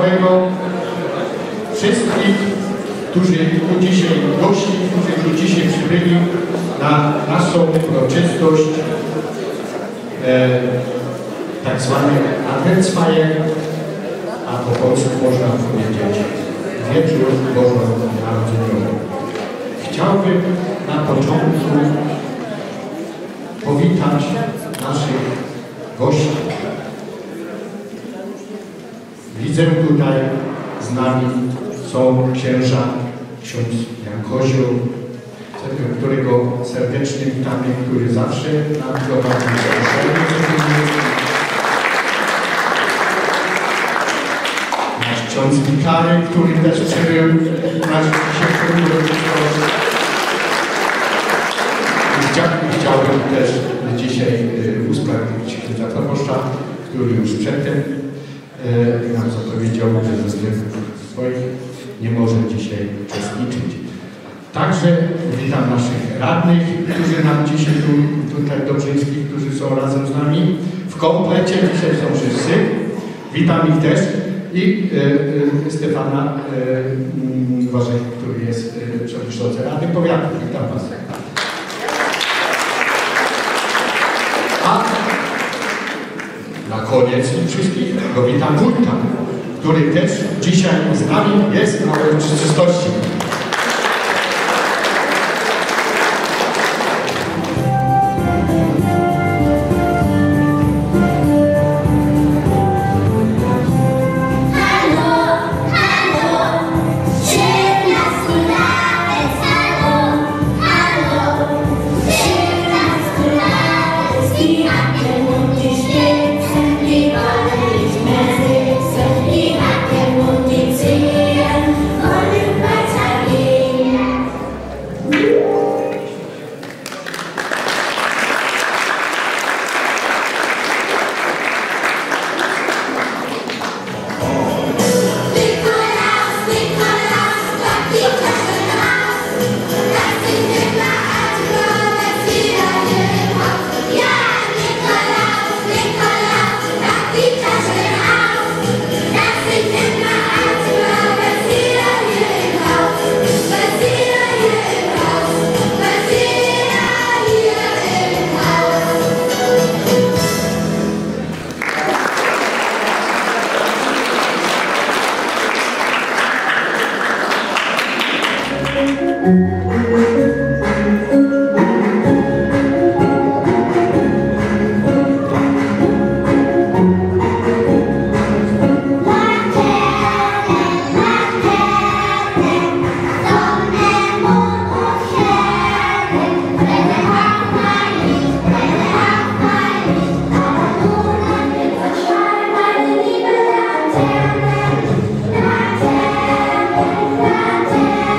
Małego, wszystkich, którzy tu dzisiaj gości, którzy tu dzisiaj przybyli na naszą uroczystość e, tak zwany Adventsfeier, a po polsku można powiedzieć wieczór bożonarodzeniowy. Chciałbym na początku powitać naszych gości. Widzę tutaj z nami są księża, ksiądz Jan Kozioł, którego serdecznie witamy, który zawsze nam prowadzi Nasz ksiądz Wikary, który też przybył nasz uroczystość. Chciałbym też dzisiaj y, usprawiedliwić księdza proboszcza, który już przedtem y, zapowiedział, że ze względów swoich nie może dzisiaj uczestniczyć. Także witam naszych radnych, którzy nam dzisiaj tu, tutaj dobrzyńskich, którzy są razem z nami. W komplecie dzisiaj są wszyscy. Witam ich też. I e, e, Stefana Warzek, który jest e, przewodniczący Rady Powiatu. Witam Was. A na koniec wszystkich go witam wójta, który też dzisiaj z nami jest na uroczystości. I'll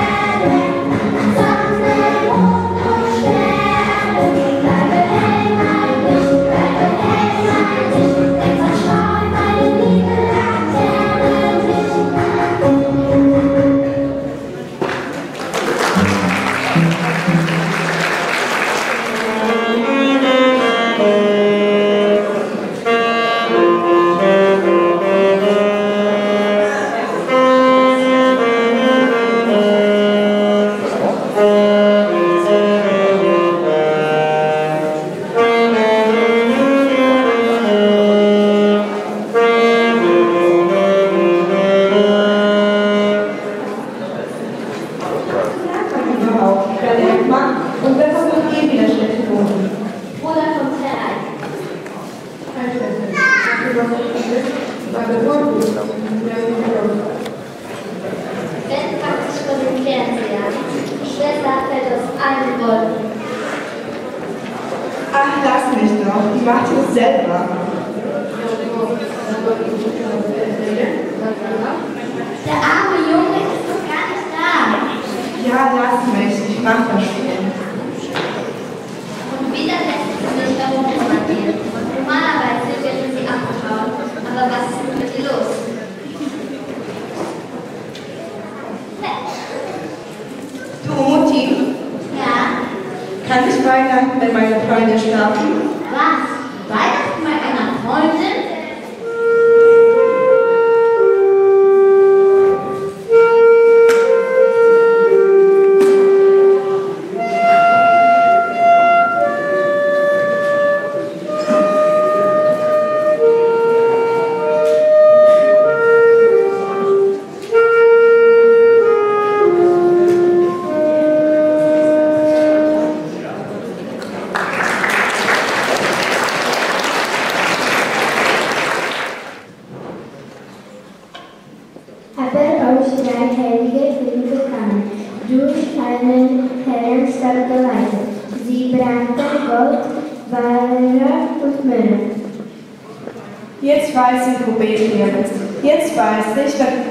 Wenn praktisch vor dem Fernseher. Schwester fällt aus allen Wolken. Ach, lass mich doch. Die macht es selber. Der arme Junge ist doch gar nicht da. Ja, lass mich. Ich mach das schon.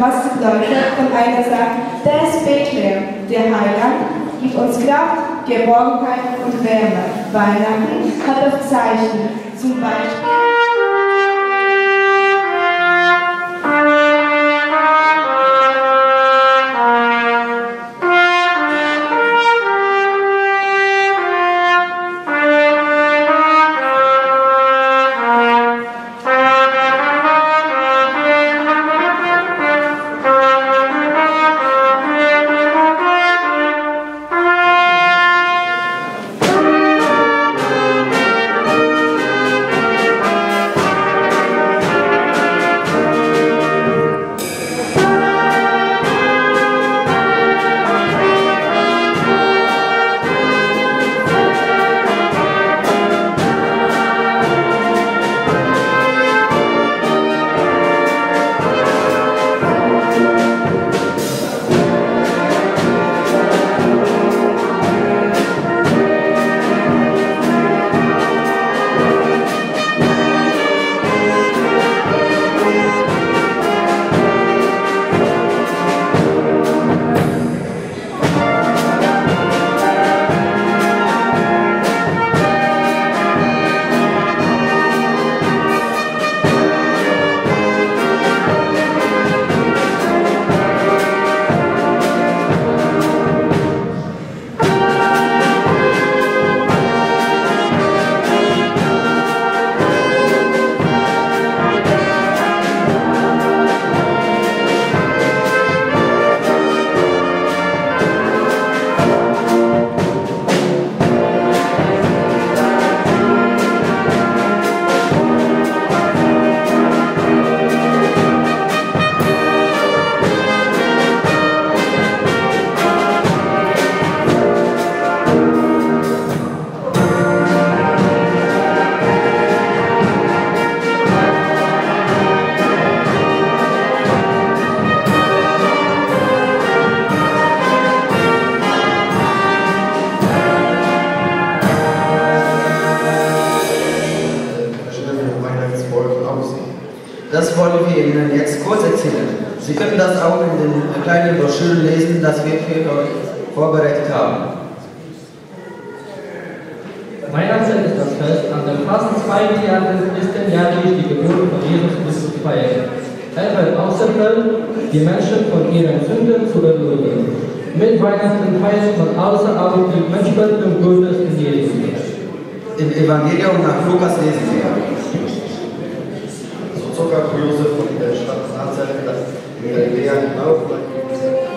Ich, was die Leute von einer sagen, der ist Bethlehem, der Heiland, gibt uns Kraft, Geborgenheit und Wärme. Weihnachten hat auch Zeichen, zum Beispiel Ihnen jetzt kurz erzählen. Sie können das auch in den kleinen Broschüren lesen, das wir für euch vorbereitet haben. Weihnachten ist das Fest, an dem fast zwei Milliarden Christen jährlich die Geburt von Jesus Christus feiern. Er wird auserwählt, die Menschen von ihren Sünden zu erlösen. Mit Weihnachten feiert man außer auch die Menschwerdung Gottes in Jesus. Im Evangelium nach Lukas lesen wir. So zog auch Josef von der Yeah, yeah, no.